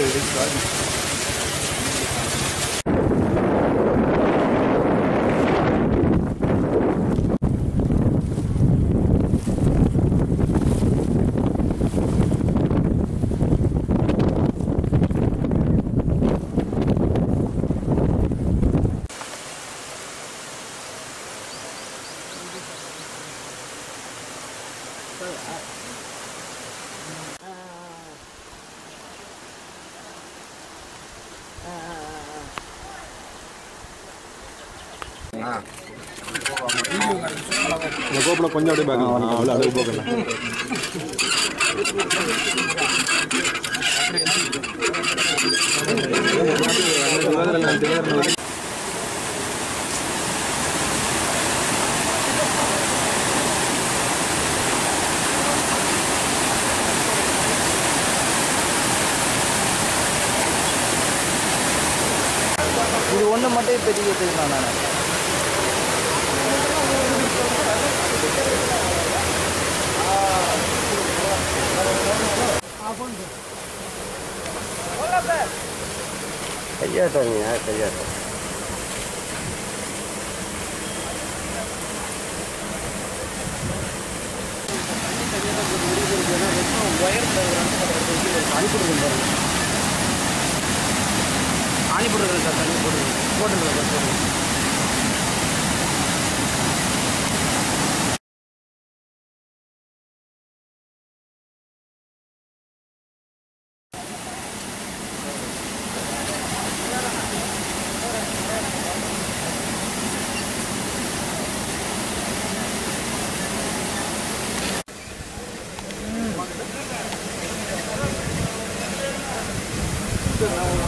da? இந்த கோப்பில் கொஞ்சம் அப்படியே பேக் அவ்வளோ அப்படியே போக்கல இது ஒன்று மட்டும் பெரிய தெரியுமா நான் கையாட்டாங்க கையாட்டம் ஆணி போட்டுருக்கேன் சார் தண்ணி போட்டுருங்க போட்டுருக்கேன் சார்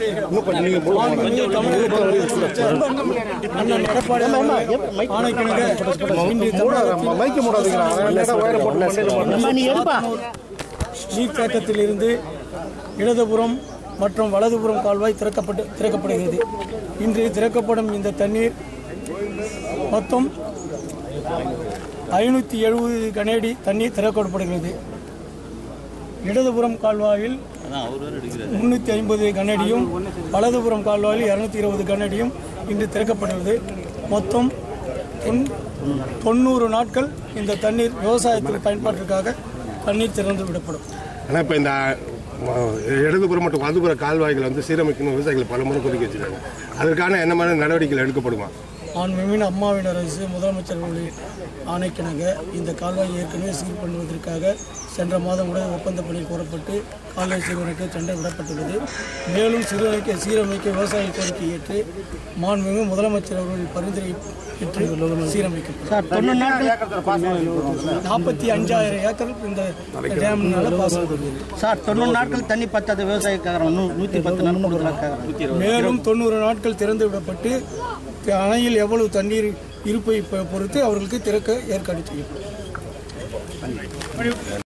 இன்னும் கொஞ்சம் நீங்க மைக்க இடதுபுறம் மற்றும் வலதுபுறம் கால்வாய் திறக்கப்பட்டு திறக்கப்படுகிறது. இன்று திறக்கப்படும் இந்த தண்ணீர் மொத்தம் ஐநூற்றி எழுபது கனேடி தண்ணீர் திறக்கப்படுகிறது. இடதுபுறம் கால்வாயில் முன்னூற்றி ஐம்பது கனடியும் வலதுபுறம் கால்வாயில் இரநூத்தி இருபது கனடியும் இன்று திறக்கப்படுகிறது மொத்தம் தொன்- தொண்ணூறு நாட்கள் இந்த தண்ணீர் விவசாயத்தில் பயன்பாட்டிற்காக தண்ணீர் திறந்து விடப்படும். ஆனால் இப்போ இந்த இடதுபுறம் மற்றும் வலதுபுற கால்வாய்கள் வந்து சீரமைக்கணும் விவசாயிகள் பல முறை கோரிக்கை வச்சிருக்காங்க. அதற்கான என்ன மாதிரி நடவடிக்கைகள் எடுக்கப்படுமா? ஆண்மைமின் அம்மாவின் அரசு முதலமைச்சர்களுடைய ஆணைக்கிணங்க. இந்த கால்வாய் ஏற்கனவே சீர் பண்ணுவதற்காக சென்ற மாதம் கூட ஒப்பந்த பணி கோரப்பட்டு கால்வாய் சீரமைக்க டெண்டர் விடப்பட்டுள்ளது. மேலும் சீரமைக்க சீரமைக்க விவசாய கோரிக்கை ஏற்று மாண்புமிகு முதலமைச்சர் அவர்கள் பரிந்துரை ஏற்று சீரமைக்கப்படும் நாற்பத்தி அஞ்சாயிரம் ஏக்கர் இந்த டேம்னால ஆகுது. சார் தொண்ணூறு நாட்கள் தண்ணி பத்தாத விவசாயிக்காரன். நூ நூற்றி பத்து கொடுக்கலாக்காரன் மேலும் தொண்ணூறு நாட்கள் திறந்து விடப்பட்டு அணையில் எவ்வளவு தண்ணீர் இருப்பை பொ- பொறுத்து அவர்களுக்கு திறக்க ஏற்பாடு செய்யப்படும்.